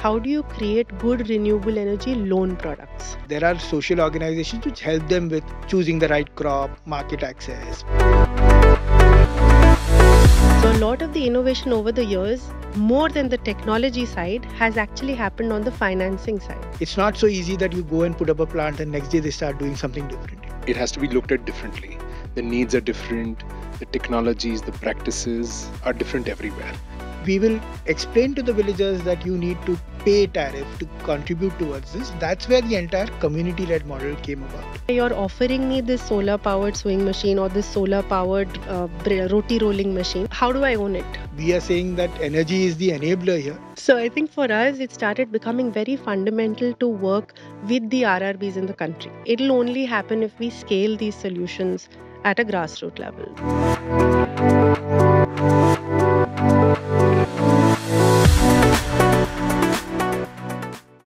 how do you create good renewable energy loan products? There are social organizations which help them with choosing the right crop, market access. So, a lot of the innovation over the years, more than the technology side, has actually happened on the financing side. It's not so easy that you go and put up a plant and next day they start doing something different. It has to be looked at differently. The needs are different, the technologies, the practices are different everywhere we will explain to the villagers that you need to pay tariff to contribute towards this. That's where the entire community led model came about. You're offering me this solar powered sewing machine or this solar powered uh, roti rolling machine. How do I own it? We are saying that energy is the enabler here. So I think for us, it started becoming very fundamental to work with the RRBs in the country. It'll only happen if we scale these solutions at a grassroots level.